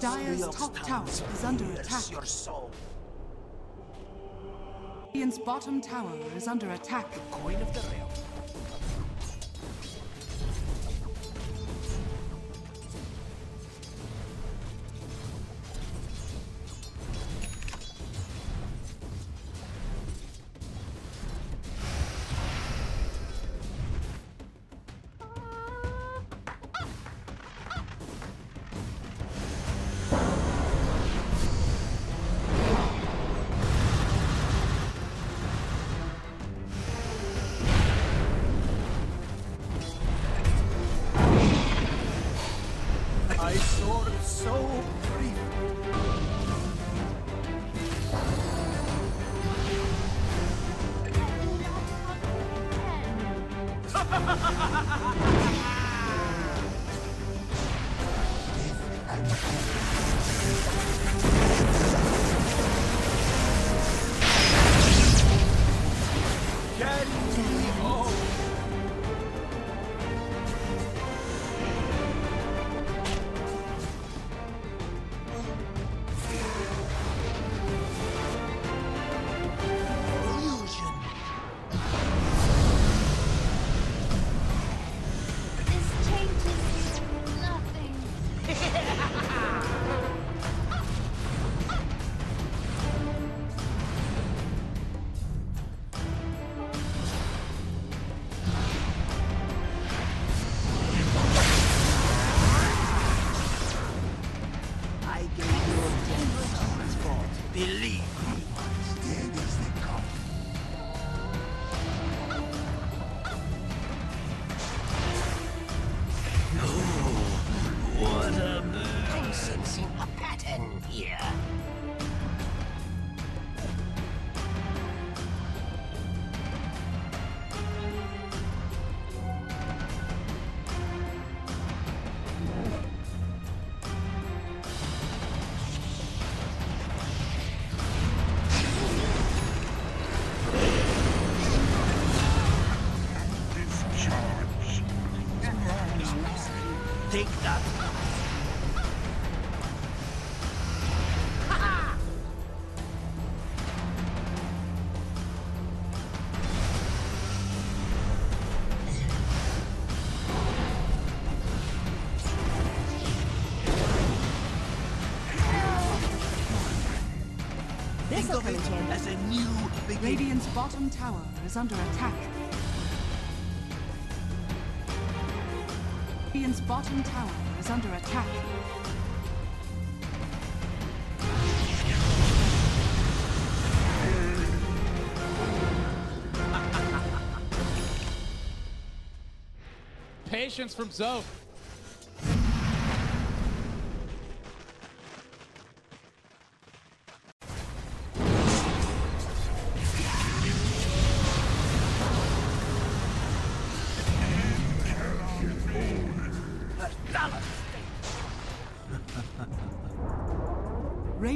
Dire's top tower is under attack. Your soul. Radiant's bottom tower is under attack. Queen of the realm. So pattern new beginning. Radiant's bottom tower is under attack. Radiant's bottom tower is under attack. Patience from Zoe.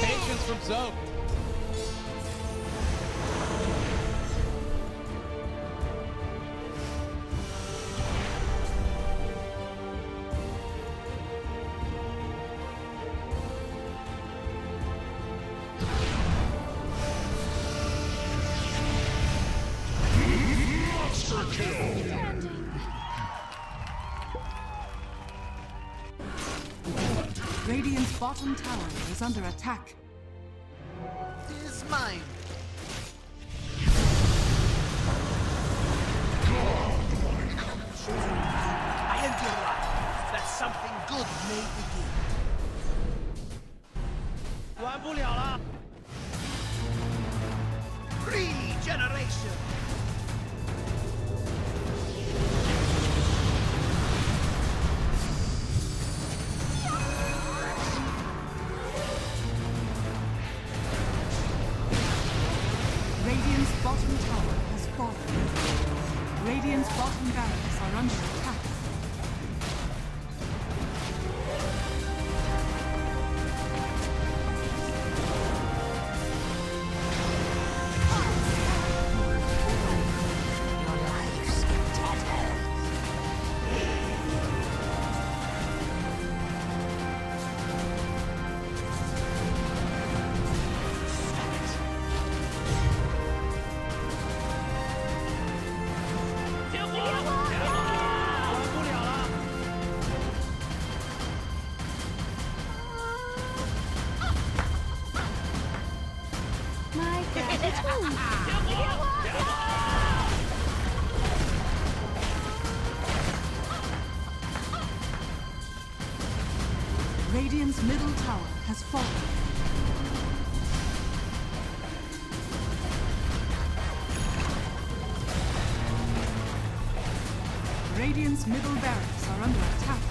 Patience from Zoe. bottom tower is under attack. is mine. I end your life that something good may begin. 玩不了了。 Regeneration. Radiant's middle tower has fallen. Radiant's middle barracks are under attack.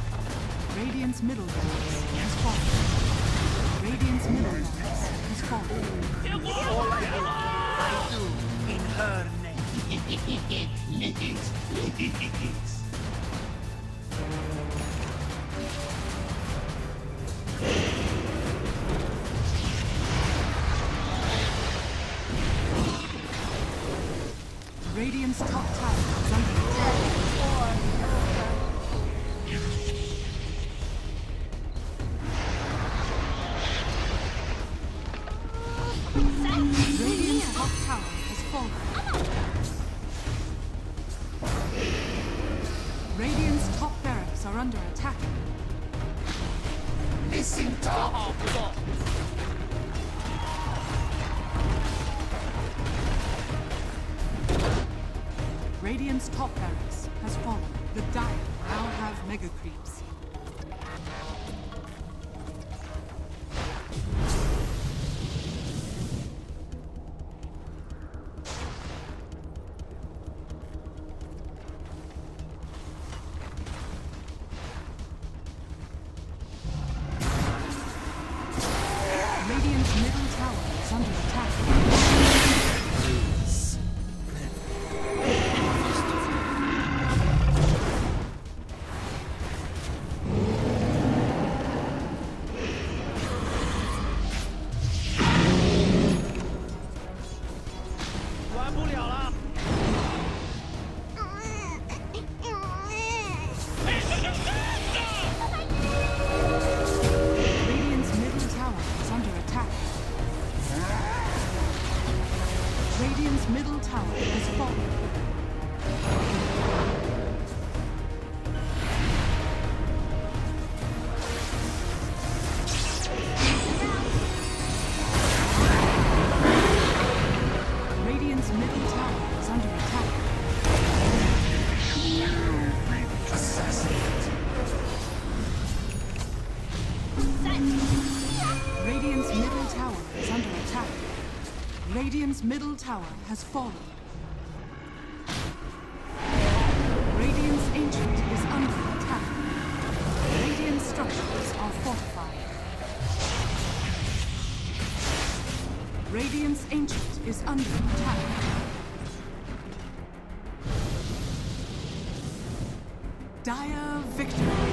Radiant's middle barracks has fallen. Radiant's middle barracks has fallen. All I do, I do in her name. Radiant's top tower is under attack. Radiant's top tower has fallen. Radiant's top barracks are under attack. 好，不 Radiant's top barracks has fallen. The Dire now have mega creeps. Radiant's middle tower is under attack. " tower is under attack. Radiant's middle tower has fallen. Radiant's ancient is under attack. Radiant structures are fortified. Radiant's ancient is under attack. Dire victory.